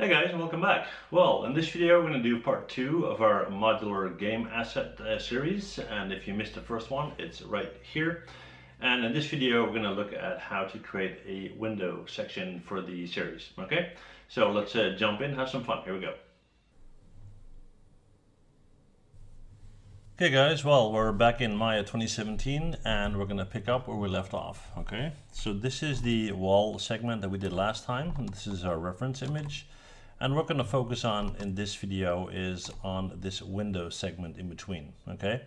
Hey guys, welcome back. Well, in this video we're going to do part two of our modular game asset uh, series and if you missed the first one it's right here and in this video we're going to look at how to create a window section for the series. Okay, so let's uh, jump in, have some fun. Here we go. Okay guys, well we're back in Maya 2017 and we're going to pick up where we left off. Okay, so this is the wall segment that we did last time this is our reference image. And we're going to focus on in this video is on this window segment in between, okay?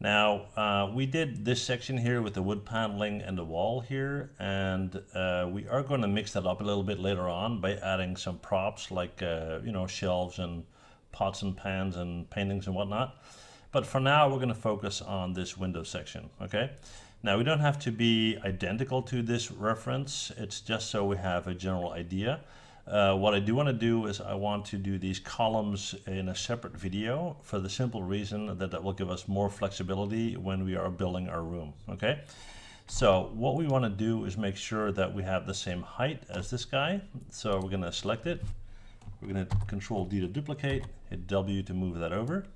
Now, uh, we did this section here with the wood paneling and the wall here, and uh, we are going to mix that up a little bit later on by adding some props like, uh, you know, shelves and pots and pans and paintings and whatnot. But for now, we're going to focus on this window section, okay? Now, we don't have to be identical to this reference. It's just so we have a general idea. Uh, what I do want to do is I want to do these columns in a separate video for the simple reason that that will give us more flexibility when we are building our room. Okay. So what we want to do is make sure that we have the same height as this guy. So we're going to select it. We're going to control D to duplicate, hit W to move that over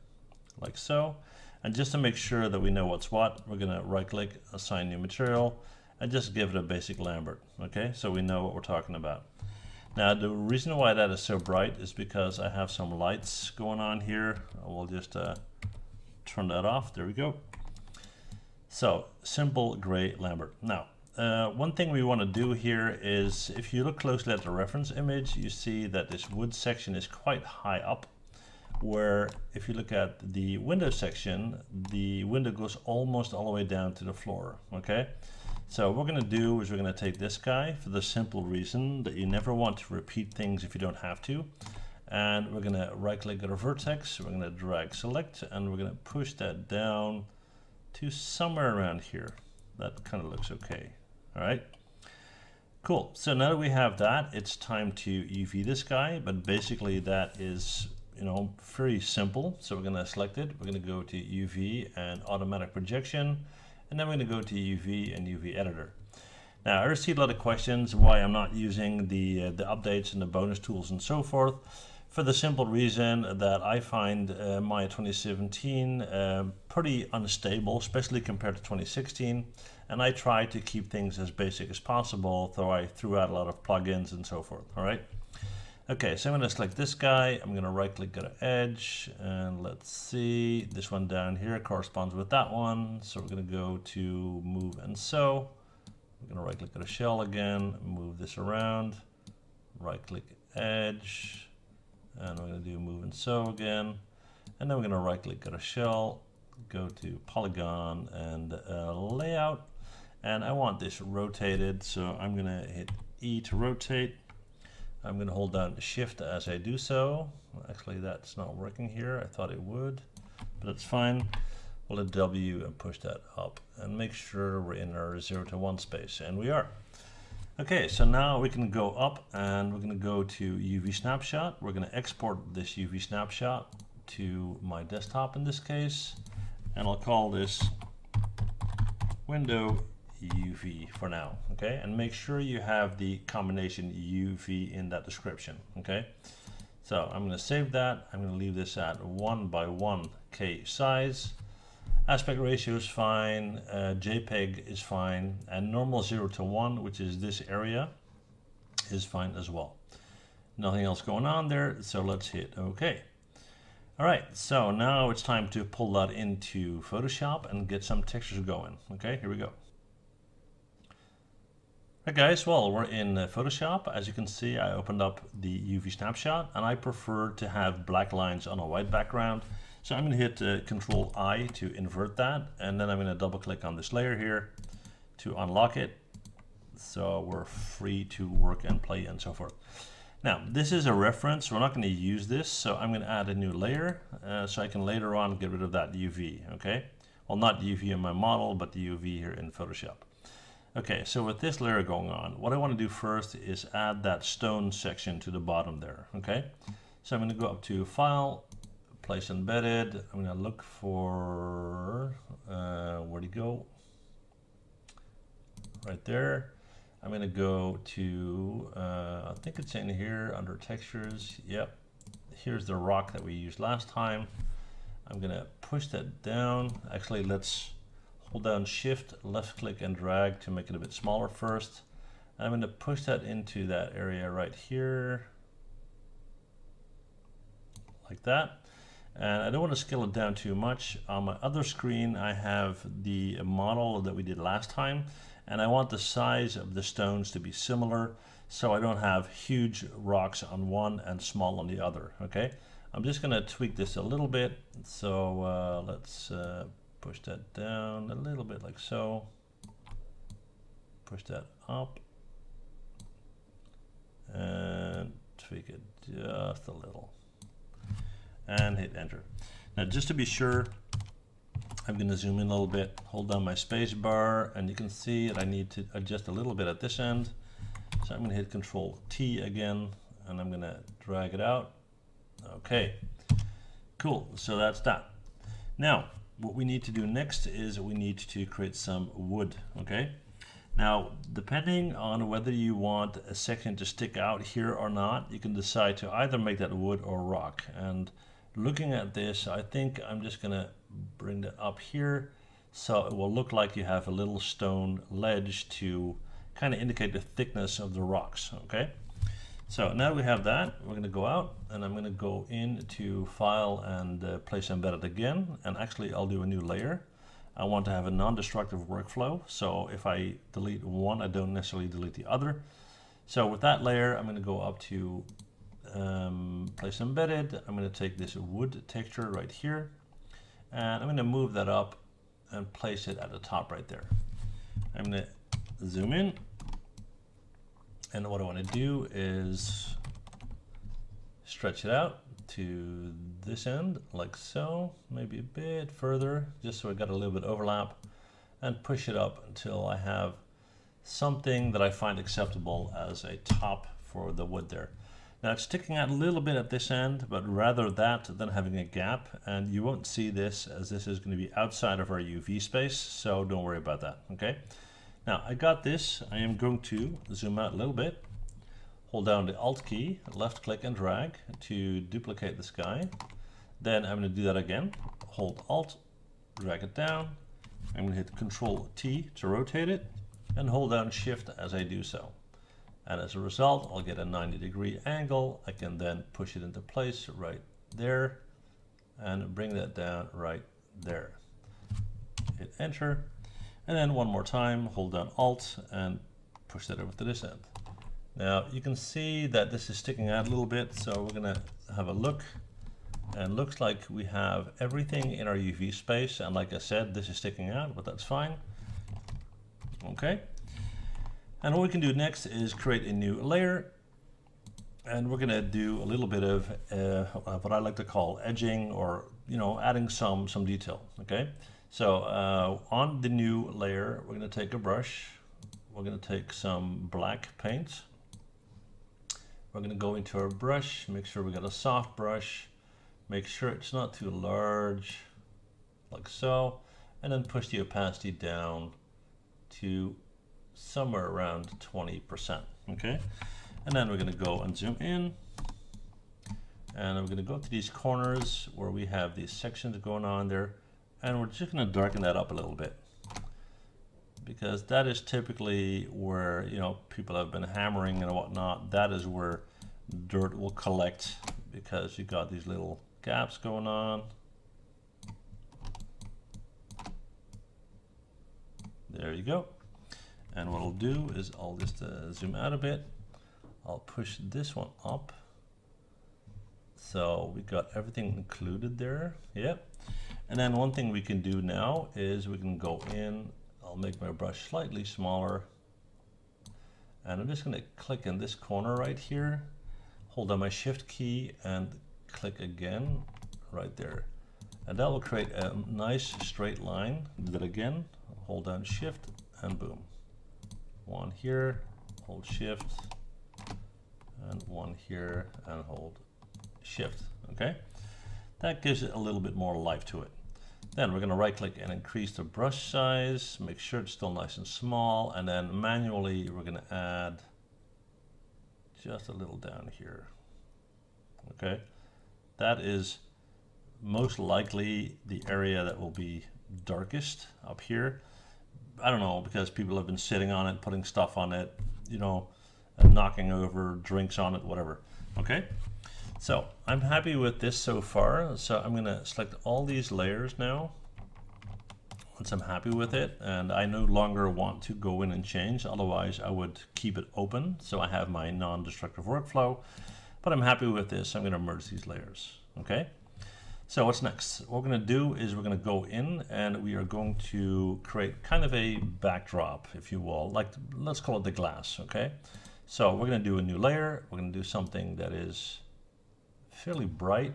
like so. And just to make sure that we know what's what, we're going to right click, assign new material, and just give it a basic Lambert. Okay, so we know what we're talking about. Now the reason why that is so bright is because I have some lights going on here. We'll just uh, turn that off. There we go. So simple gray Lambert. Now uh, one thing we want to do here is if you look closely at the reference image you see that this wood section is quite high up where if you look at the window section the window goes almost all the way down to the floor okay so what we're going to do is we're going to take this guy for the simple reason that you never want to repeat things if you don't have to. And we're going to right click at a vertex, we're going to drag select, and we're going to push that down to somewhere around here. That kind of looks okay. All right. Cool. So now that we have that, it's time to UV this guy, but basically that is, you know, very simple. So we're going to select it. We're going to go to UV and automatic projection and then we're going to go to UV and UV editor. Now I received a lot of questions why I'm not using the, uh, the updates and the bonus tools and so forth for the simple reason that I find uh, Maya 2017 uh, pretty unstable, especially compared to 2016. And I try to keep things as basic as possible, though I threw out a lot of plugins and so forth. All right. Okay, so I'm going to select this guy. I'm going to right click at edge and let's see, this one down here corresponds with that one. So we're going to go to move and sew. We're going to right click at a shell again, move this around, right click edge, and we're going to do move and sew again. And then we're going to right click at a shell, go to polygon and uh, layout. And I want this rotated, so I'm going to hit E to rotate I'm going to hold down shift as I do so. Actually, that's not working here. I thought it would, but it's fine. We'll hit W and push that up and make sure we're in our 0 to 1 space, and we are. Okay, so now we can go up and we're going to go to UV snapshot. We're going to export this UV snapshot to my desktop in this case, and I'll call this window UV for now, okay? And make sure you have the combination UV in that description, okay? So I'm gonna save that. I'm gonna leave this at one by one K size. Aspect ratio is fine, uh, JPEG is fine, and normal zero to one, which is this area, is fine as well. Nothing else going on there, so let's hit OK. All right, so now it's time to pull that into Photoshop and get some textures going. Okay, here we go. Hey guys, well we're in uh, Photoshop. As you can see I opened up the UV snapshot and I prefer to have black lines on a white background. So I'm going to hit uh, Control I to invert that and then I'm going to double click on this layer here to unlock it. So we're free to work and play and so forth. Now this is a reference, we're not going to use this so I'm going to add a new layer uh, so I can later on get rid of that UV, okay? Well not UV in my model but the UV here in Photoshop. Okay, so with this layer going on, what I want to do first is add that stone section to the bottom there, okay? So I'm going to go up to File, Place Embedded. I'm going to look for, uh, where'd he go? Right there. I'm gonna go to, uh, I think it's in here under textures. Yep. Here's the rock that we used last time. I'm gonna push that down. Actually, let's hold down shift, left click and drag to make it a bit smaller first. And I'm gonna push that into that area right here. Like that. And I don't want to scale it down too much. On my other screen, I have the model that we did last time, and I want the size of the stones to be similar, so I don't have huge rocks on one and small on the other, okay? I'm just gonna tweak this a little bit. So uh, let's uh, push that down a little bit like so. Push that up. And tweak it just a little and hit enter. Now just to be sure, I'm going to zoom in a little bit, hold down my space bar, and you can see that I need to adjust a little bit at this end. So I'm going to hit Control T again, and I'm going to drag it out. Okay, cool. So that's that. Now, what we need to do next is we need to create some wood, okay? Now, depending on whether you want a section to stick out here or not, you can decide to either make that wood or rock. And looking at this, I think I'm just to bring that up here so it will look like you have a little stone ledge to kind of indicate the thickness of the rocks, okay? So now we have that, we're going to go out and I'm going to go into File and uh, Place Embedded again, and actually I'll do a new layer. I want to have a non-destructive workflow, so if I delete one, I don't necessarily delete the other. So with that layer, I'm going to go up to um, place embedded. I'm going to take this wood texture right here and I'm going to move that up and place it at the top right there. I'm going to zoom in and what I want to do is stretch it out to this end like so, maybe a bit further just so I got a little bit overlap and push it up until I have something that I find acceptable as a top for the wood there. Now it's sticking out a little bit at this end, but rather that than having a gap. And you won't see this as this is going to be outside of our UV space, so don't worry about that, okay? Now I got this, I am going to zoom out a little bit, hold down the Alt key, left click and drag to duplicate this guy. Then I'm going to do that again, hold Alt, drag it down, I'm going to hit Control T to rotate it, and hold down Shift as I do so. And as a result, I'll get a 90 degree angle. I can then push it into place right there and bring that down right there. Hit enter. And then one more time, hold down Alt and push that over to this end. Now you can see that this is sticking out a little bit, so we're gonna have a look. And looks like we have everything in our UV space. And like I said, this is sticking out, but that's fine. Okay. And what we can do next is create a new layer. And we're to do a little bit of uh, what I like to call edging or, you know, adding some, some detail. Okay. So uh, on the new layer, we're going to take a brush. We're going to take some black paint. We're going to go into our brush, make sure we got a soft brush, make sure it's not too large, like so, and then push the opacity down to somewhere around 20%, okay? And then we're gonna go and zoom in, and I'm gonna go to these corners where we have these sections going on there, and we're just gonna darken that up a little bit. Because that is typically where, you know, people have been hammering and whatnot, that is where dirt will collect because you got these little gaps going on. There you go. And what I'll do is I'll just uh, zoom out a bit. I'll push this one up. So we got everything included there. Yep. And then one thing we can do now is we can go in. I'll make my brush slightly smaller. And I'm just going to click in this corner right here. Hold down my shift key and click again right there. And that will create a nice straight line. Do that again. Hold down shift and boom one here, hold shift, and one here and hold shift, okay? That gives it a little bit more life to it. Then we're going to right click and increase the brush size, make sure it's still nice and small, and then manually we're going to add just a little down here. Okay, that is most likely the area that will be darkest up here. I don't know because people have been sitting on it, putting stuff on it, you know, knocking over drinks on it, whatever. Okay, so I'm happy with this so far. So I'm gonna select all these layers now. Once I'm happy with it, and I no longer want to go in and change, otherwise I would keep it open. So I have my non-destructive workflow, but I'm happy with this. I'm gonna merge these layers, okay? So what's next? What we're going to do is we're going to go in and we are going to create kind of a backdrop, if you will, like let's call it the glass, okay? So we're going to do a new layer. We're going to do something that is fairly bright.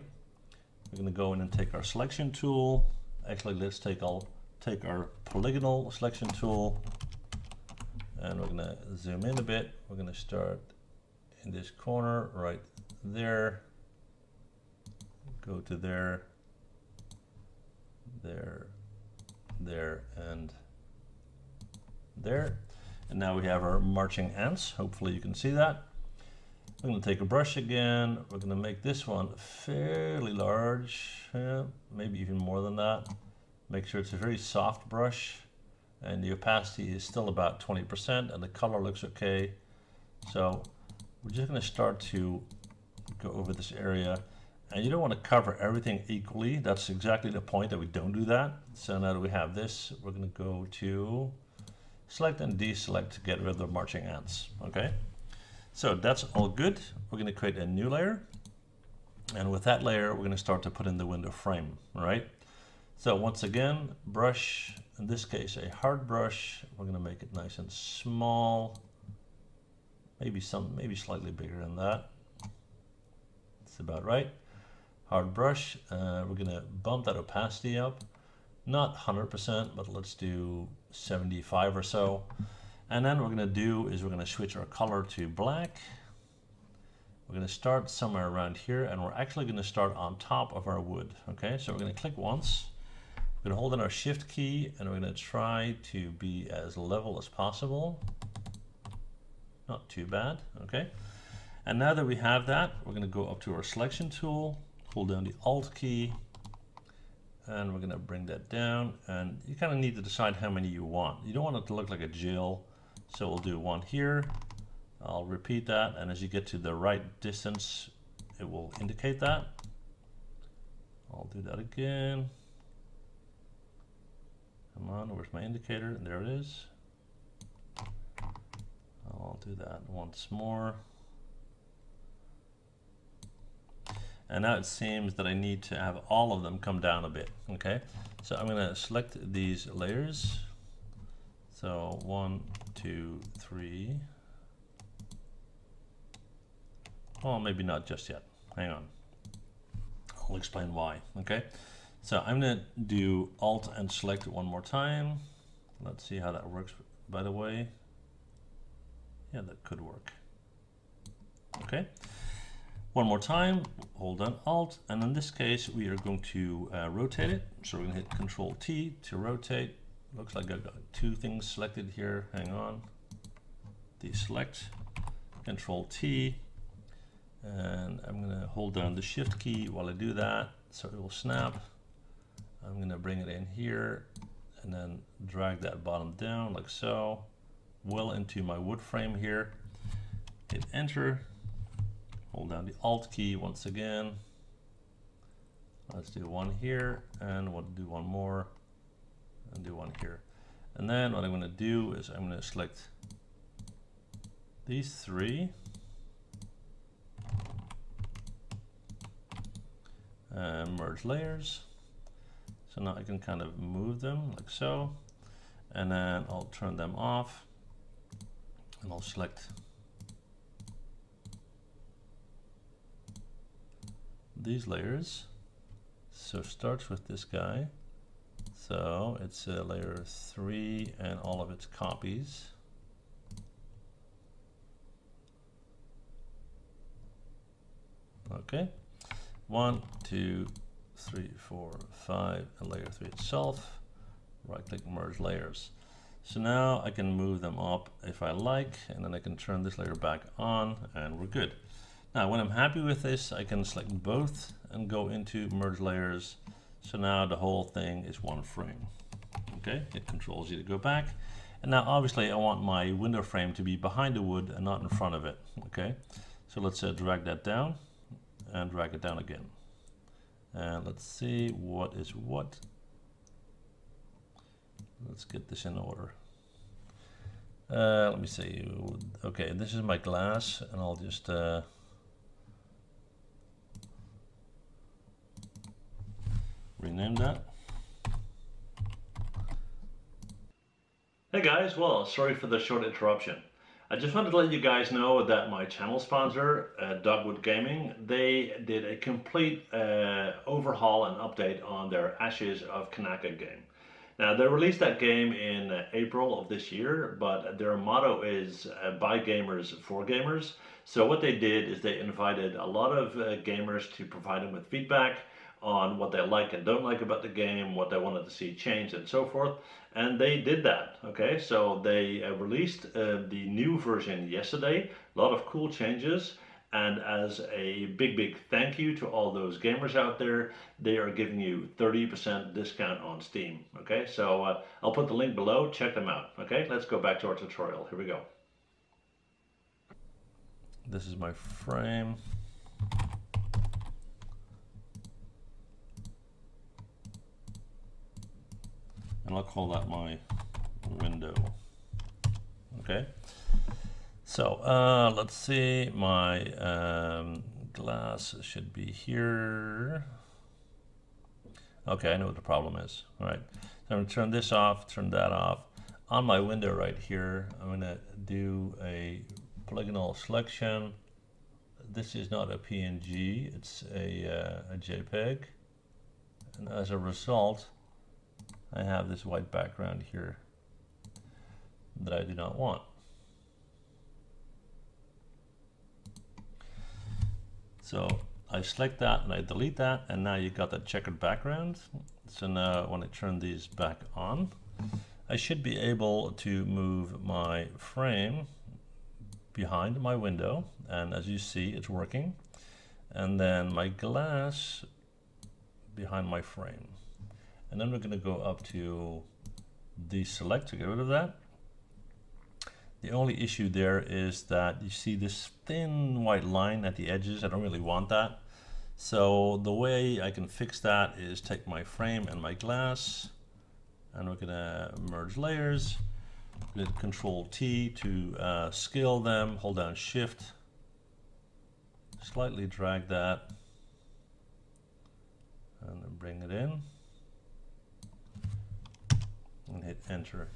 We're going to go in and take our selection tool. Actually, let's take our, take our polygonal selection tool and we're going to zoom in a bit. We're going to start in this corner right there go to there, there, there, and there. And now we have our marching ants. Hopefully you can see that. I'm going to take a brush again. We're going to make this one fairly large, yeah, maybe even more than that. Make sure it's a very soft brush and the opacity is still about 20% and the color looks okay. So we're just going to start to go over this area and you don't want to cover everything equally. That's exactly the point that we don't do that. So now that we have this, we're going to go to select and deselect to get rid of the marching ants. Okay. So that's all good. We're going to create a new layer. And with that layer, we're going to start to put in the window frame, right? So once again, brush, in this case, a hard brush. We're going to make it nice and small. Maybe some, maybe slightly bigger than that. That's about right hard brush. Uh, we're going to bump that opacity up. Not 100%, but let's do 75 or so. And then what we're going to do is we're going to switch our color to black. We're going to start somewhere around here, and we're actually going to start on top of our wood. Okay, so we're going to click once. We're going to hold in our shift key, and we're going to try to be as level as possible. Not too bad, okay? And now that we have that, we're going to go up to our selection tool, hold down the Alt key and we're going to bring that down and you kind of need to decide how many you want. You don't want it to look like a jail so we'll do one here. I'll repeat that and as you get to the right distance it will indicate that. I'll do that again. Come on, where's my indicator? There it is. I'll do that once more. And now it seems that I need to have all of them come down a bit, okay? So I'm gonna select these layers. So one, two, three. Well, maybe not just yet. Hang on. I'll explain why, okay? So I'm gonna do Alt and select it one more time. Let's see how that works, by the way. Yeah, that could work. Okay. One more time, hold down Alt, and in this case, we are going to uh, rotate it. So we're gonna hit Control T to rotate. Looks like I've got two things selected here. Hang on. Deselect, Control T, and I'm gonna hold down the Shift key while I do that, so it will snap. I'm gonna bring it in here, and then drag that bottom down like so, well into my wood frame here. Hit Enter, hold down the Alt key once again. Let's do one here, and we'll do one more, and do one here. And then what I'm going to do is I'm going to select these three. And merge layers. So now I can kind of move them like so. And then I'll turn them off. And I'll select these layers. So starts with this guy. So it's a layer 3 and all of its copies. Okay, one, two, three, four, five, and layer three itself. Right click merge layers. So now I can move them up if I like, and then I can turn this layer back on and we're good. Now, when I'm happy with this, I can select both and go into merge layers. So now the whole thing is one frame. Okay, it controls you to go back. And now obviously I want my window frame to be behind the wood and not in front of it. Okay, so let's uh, drag that down and drag it down again. And let's see what is what. Let's get this in order. Uh, let me see. Okay, this is my glass, and I'll just uh, rename that. Hey guys, well, sorry for the short interruption. I just wanted to let you guys know that my channel sponsor, uh, Dogwood Gaming, they did a complete uh, overhaul and update on their Ashes of Kanaka game. Now, they released that game in uh, April of this year, but their motto is uh, by gamers for gamers. So what they did is they invited a lot of uh, gamers to provide them with feedback on what they like and don't like about the game, what they wanted to see change, and so forth. And they did that. Okay, so they uh, released uh, the new version yesterday. A lot of cool changes. And as a big, big thank you to all those gamers out there, they are giving you 30% discount on Steam. Okay, so uh, I'll put the link below. Check them out. Okay, let's go back to our tutorial. Here we go. This is my frame. And I'll call that my window. Okay. So uh, let's see, my um, glass should be here. Okay, I know what the problem is. All right, so I'm gonna turn this off, turn that off. On my window right here, I'm gonna do a polygonal selection. This is not a PNG, it's a, uh, a JPEG. And as a result, I have this white background here that I do not want. So I select that and I delete that and now you got that checkered background. So now when I turn these back on, I should be able to move my frame behind my window and as you see it's working and then my glass behind my frame. And then we're going to go up to deselect to get rid of that. The only issue there is that you see this thin white line at the edges. I don't really want that. So the way I can fix that is take my frame and my glass and we're gonna merge layers. Hit Control T to uh, scale them, hold down Shift, slightly drag that and then bring it in and hit enter.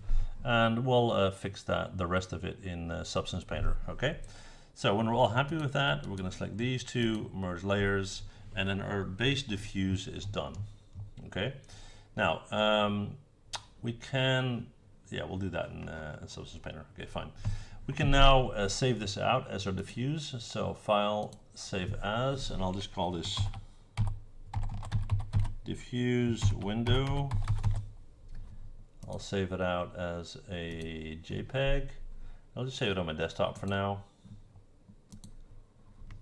And we'll uh, fix that the rest of it in uh, Substance Painter okay? So when we're all happy with that we're going to select these two merge layers and then our base diffuse is done okay? Now um, we can yeah we'll do that in, uh, Substance Painter okay fine. We can now uh, save this out as our diffuse so file save as and I'll just call this diffuse window I'll save it out as a JPEG. I'll just save it on my desktop for now.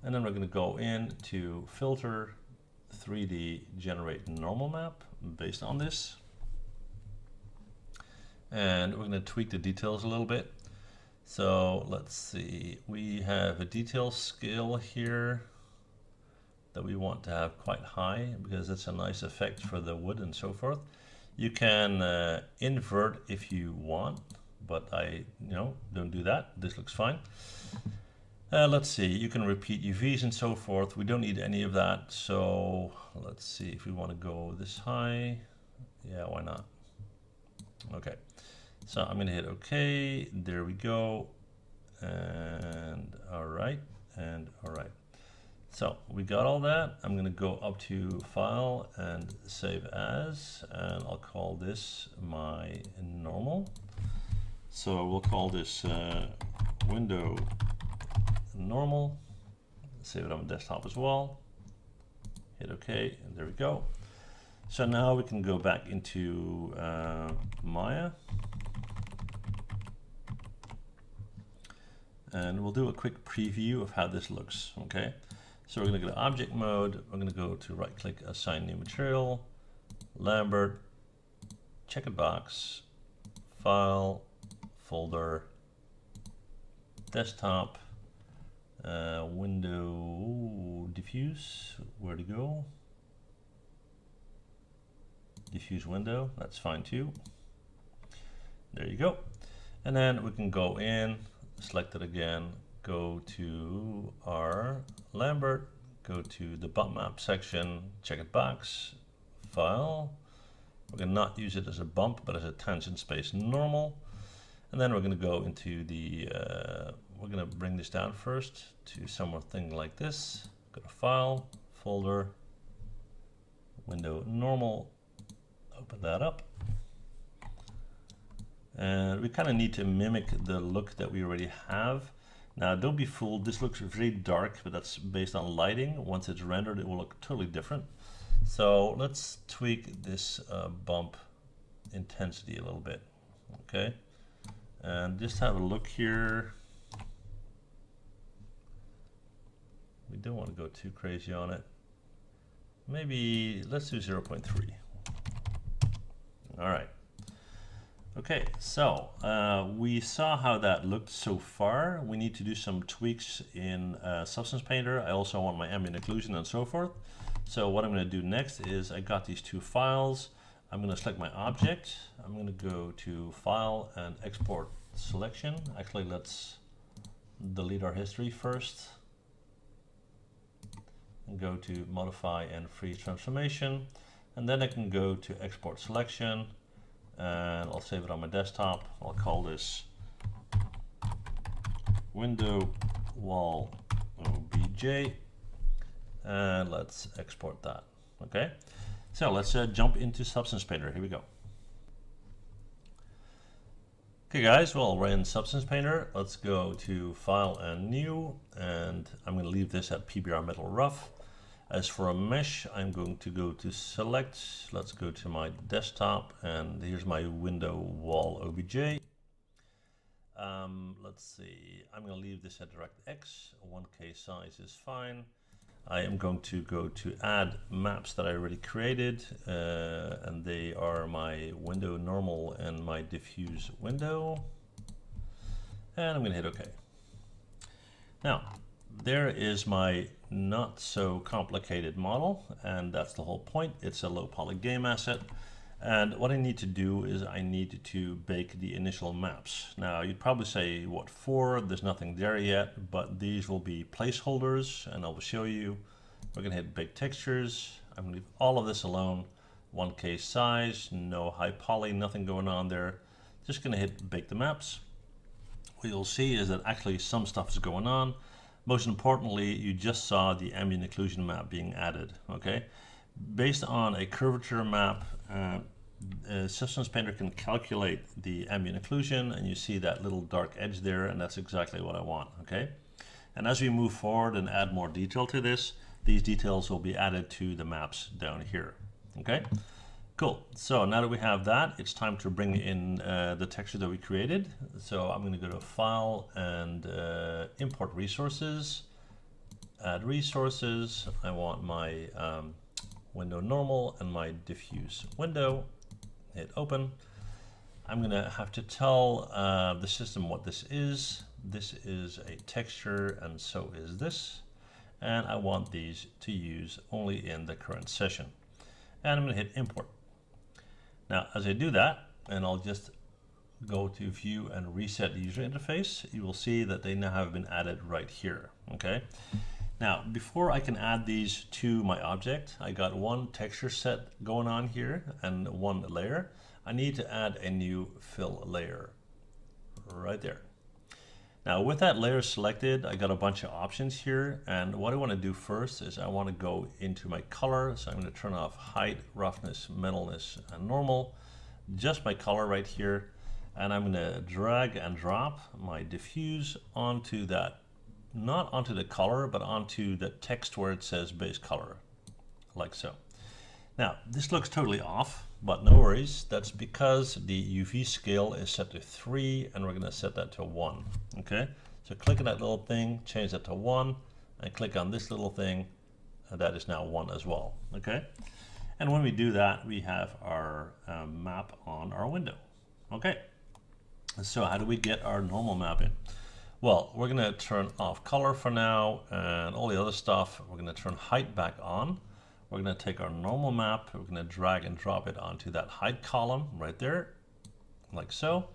And then we're going to go in to filter 3D generate normal map based on this. And we're going to tweak the details a little bit. So let's see, we have a detail scale here that we want to have quite high because it's a nice effect for the wood and so forth. You can uh, invert if you want, but I you know don't do that. This looks fine. Uh, let's see, you can repeat UVs and so forth. We don't need any of that. So let's see if we want to go this high. Yeah, why not? Okay, so I'm gonna hit okay. There we go. And all right, and all right. So we got all that. I'm going to go up to File and Save As, and I'll call this my normal. So we'll call this uh, window normal. Save it on the desktop as well. Hit OK, and there we go. So now we can go back into uh, Maya. And we'll do a quick preview of how this looks, okay? So we're gonna go to object mode. We're gonna go to right click, assign new material, Lambert, check a box, file, folder, desktop, uh, window, diffuse, where to go? diffuse window, that's fine too. There you go. And then we can go in, select it again, go to our Lambert, go to the bump map section, check it box, file. We're going to not use it as a bump, but as a tangent space normal. And then we're going to go into the, uh, we're going to bring this down first to something like this. Go to File, Folder, Window Normal, open that up. And we kind of need to mimic the look that we already have. Now don't be fooled, this looks very dark, but that's based on lighting. Once it's rendered, it will look totally different. So let's tweak this uh, bump intensity a little bit, okay? And just have a look here. We don't want to go too crazy on it. Maybe let's do 0.3. All right. Okay, so uh, we saw how that looked so far. We need to do some tweaks in uh, Substance Painter. I also want my ambient occlusion and so forth. So what I'm going to do next is I got these two files. I'm going to select my object. I'm going to go to File and Export Selection. Actually, let's delete our history first. And go to Modify and Freeze Transformation. And then I can go to export selection and I'll save it on my desktop. I'll call this window wall obj and let's export that. Okay, so let's uh, jump into Substance Painter. Here we go. Okay guys, well we're in Substance Painter. Let's go to File and New and I'm going to leave this at PBR Metal Rough. As for a mesh, I'm going to go to select. Let's go to my desktop and here's my window wall OBJ. Um, let's see, I'm going to leave this at DirectX. 1K size is fine. I am going to go to add maps that I already created uh, and they are my window normal and my diffuse window. And I'm going to hit OK. Now, there is my not so complicated model and that's the whole point. It's a low poly game asset. And what I need to do is I need to bake the initial maps. Now you'd probably say what for, there's nothing there yet, but these will be placeholders and I will show you. We're gonna hit bake textures. I'm gonna leave all of this alone. 1K size, no high poly, nothing going on there. Just gonna hit bake the maps. What you'll see is that actually some stuff is going on. Most importantly, you just saw the ambient occlusion map being added, okay? Based on a curvature map, uh, uh, Substance Painter can calculate the ambient occlusion and you see that little dark edge there and that's exactly what I want, okay? And as we move forward and add more detail to this, these details will be added to the maps down here, okay? Cool. So now that we have that, it's time to bring in uh, the texture that we created. So I'm going to go to File and uh, Import Resources. Add resources. I want my um, window normal and my diffuse window. Hit Open. I'm going to have to tell uh, the system what this is. This is a texture and so is this. And I want these to use only in the current session. And I'm going to hit Import. Now, as I do that, and I'll just go to view and reset the user interface, you will see that they now have been added right here, okay? Now, before I can add these to my object, I got one texture set going on here and one layer. I need to add a new fill layer right there. Now with that layer selected, I got a bunch of options here. And what I want to do first is I want to go into my color. So I'm going to turn off height, roughness, metalness, and normal. Just my color right here. And I'm going to drag and drop my diffuse onto that, not onto the color, but onto the text where it says base color, like so. Now, this looks totally off, but no worries. That's because the UV scale is set to 3, and we're going to set that to 1. Okay, so click on that little thing, change that to 1, and click on this little thing, and that is now 1 as well. Okay, and when we do that, we have our um, map on our window. Okay, so how do we get our normal map in? Well, we're going to turn off color for now and all the other stuff. We're going to turn height back on. We're going to take our normal map. We're going to drag and drop it onto that height column right there, like so.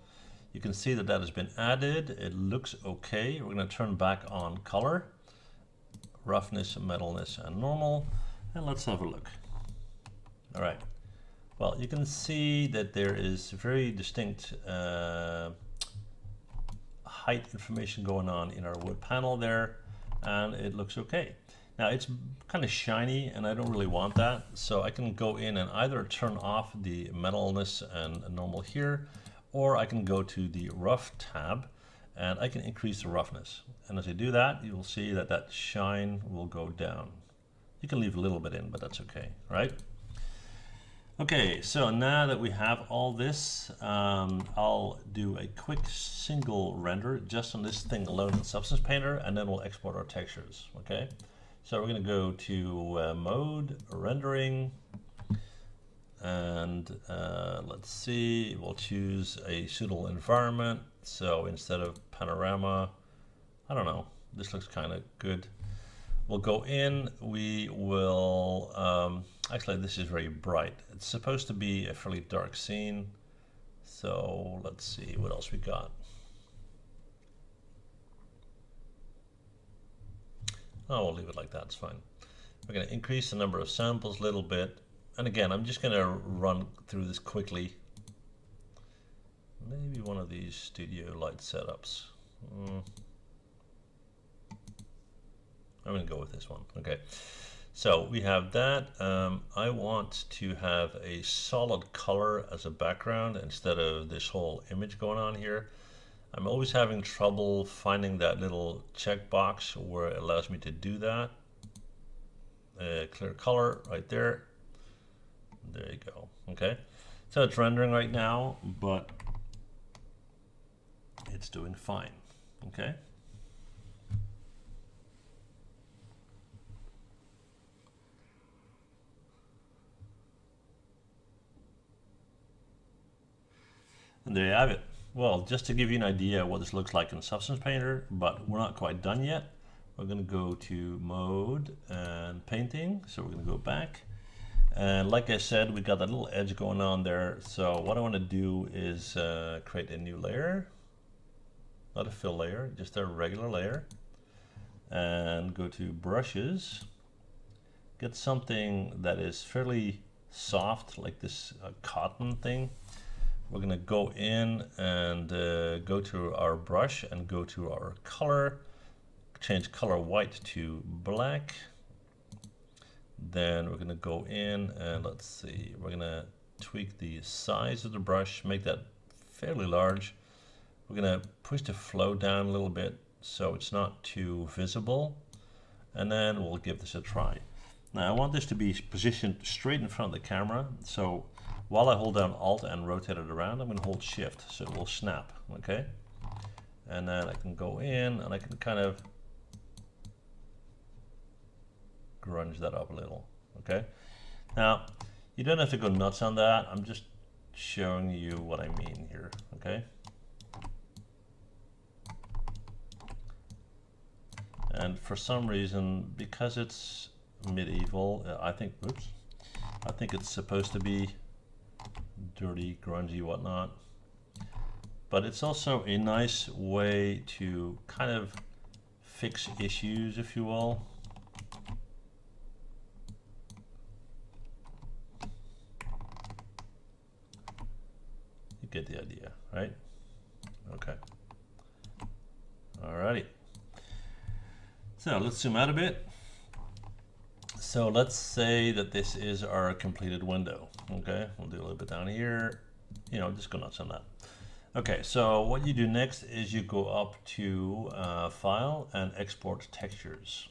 You can see that that has been added. It looks okay. We're going to turn back on color, roughness, metalness, and normal. And let's have a look. All right. Well, you can see that there is very distinct uh, height information going on in our wood panel there and it looks okay. Now it's kind of shiny and I don't really want that so I can go in and either turn off the metalness and normal here or I can go to the rough tab and I can increase the roughness and as I do that you will see that that shine will go down. You can leave a little bit in but that's okay, right? Okay, so now that we have all this, um, I'll do a quick single render just on this thing alone in Substance Painter, and then we'll export our textures, okay? So we're gonna go to uh, mode, rendering, and uh, let's see, we'll choose a suitable environment. So instead of panorama, I don't know, this looks kind of good. We'll go in, we will, um, actually this is very bright. It's supposed to be a fairly dark scene. So let's see what else we got. Oh, we'll leave it like that, it's fine. We're gonna increase the number of samples a little bit. And again, I'm just gonna run through this quickly. Maybe one of these studio light setups. Mm. I'm going to go with this one. Okay. So we have that. Um, I want to have a solid color as a background instead of this whole image going on here. I'm always having trouble finding that little checkbox where it allows me to do that. Uh, clear color right there. There you go. Okay. So it's rendering right now, but it's doing fine. Okay. And there you have it. Well, just to give you an idea what this looks like in Substance Painter, but we're not quite done yet. We're going to go to mode and painting. So we're going to go back. And like I said, we got that little edge going on there. So what I want to do is uh, create a new layer. Not a fill layer, just a regular layer. And go to brushes. Get something that is fairly soft, like this uh, cotton thing we're going to go in and uh, go to our brush and go to our color, change color white to black. Then we're going to go in and let's see, we're going to tweak the size of the brush, make that fairly large. We're going to push the flow down a little bit so it's not too visible. And then we'll give this a try. Now I want this to be positioned straight in front of the camera. So while I hold down Alt and rotate it around, I'm going to hold Shift so it will snap, okay? And then I can go in and I can kind of grunge that up a little, okay? Now, you don't have to go nuts on that. I'm just showing you what I mean here, okay? And for some reason, because it's medieval, uh, I think, oops, I think it's supposed to be dirty, grungy, whatnot. But it's also a nice way to kind of fix issues, if you will. You get the idea, right? Okay. Alrighty. So let's zoom out a bit. So let's say that this is our completed window. Okay, we'll do a little bit down here. You know, just go nuts on that. Okay, so what you do next is you go up to uh, File and Export Textures.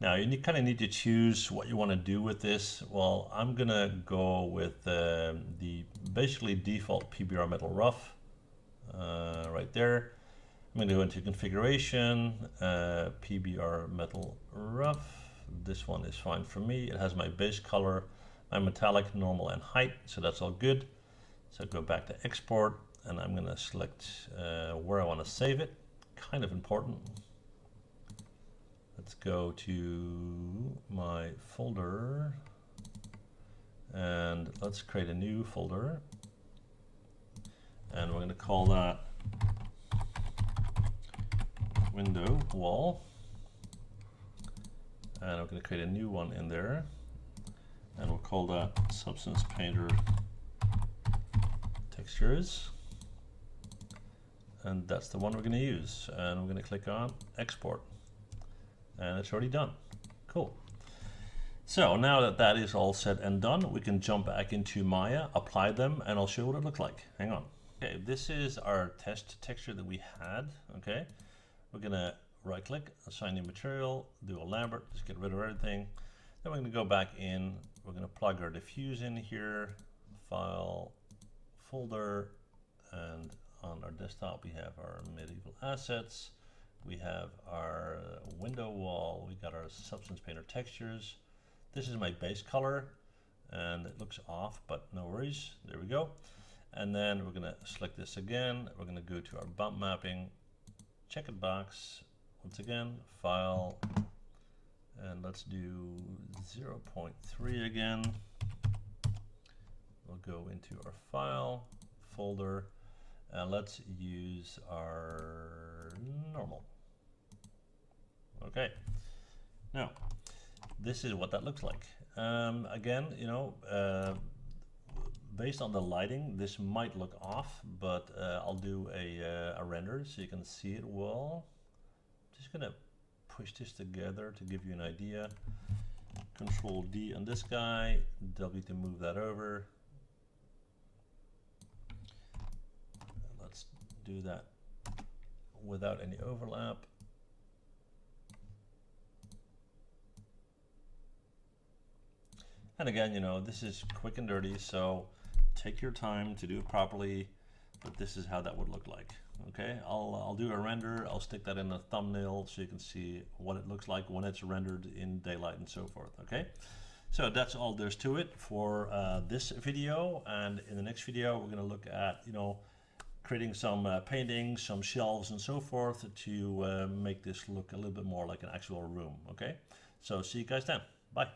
Now you kind of need to choose what you want to do with this. Well, I'm gonna go with uh, the basically default PBR metal rough uh, right there. I'm gonna go into configuration, uh, PBR metal rough. This one is fine for me. It has my base color, my metallic, normal, and height, so that's all good. So go back to export, and I'm gonna select uh, where I want to save it. Kind of important. Let's go to my folder and let's create a new folder and we're going to call that window wall and I'm going to create a new one in there and we'll call that substance painter textures and that's the one we're going to use and we're going to click on export and it's already done. Cool. So now that that is all said and done, we can jump back into Maya, apply them, and I'll show you what it looks like. Hang on. Okay, this is our test texture that we had, okay? We're gonna right click, assign new material, do a Lambert, just get rid of everything. Then we're gonna go back in, we're gonna plug our diffuse in here, file, folder, and on our desktop we have our medieval assets we have our window wall, we got our substance painter textures. This is my base color and it looks off, but no worries. There we go. And then we're gonna select this again. We're gonna go to our bump mapping, check it box. Once again, file, and let's do 0.3 again. We'll go into our file folder and let's use our normal. Okay. Now, this is what that looks like. Um, again, you know, uh, based on the lighting, this might look off, but uh, I'll do a, uh, a render so you can see it well. Just gonna push this together to give you an idea. Control D on this guy, W to move that over. Let's do that without any overlap. And again, you know, this is quick and dirty, so take your time to do it properly, but this is how that would look like. Okay, I'll, I'll do a render, I'll stick that in a thumbnail so you can see what it looks like when it's rendered in daylight and so forth, okay? So that's all there's to it for uh, this video, and in the next video we're gonna look at, you know, creating some uh, paintings, some shelves and so forth to uh, make this look a little bit more like an actual room, okay? So see you guys then, bye.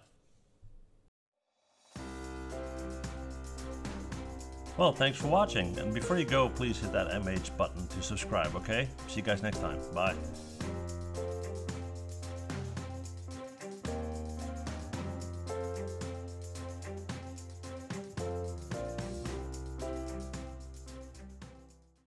Well, thanks for watching, and before you go, please hit that MH button to subscribe, okay? See you guys next time. Bye.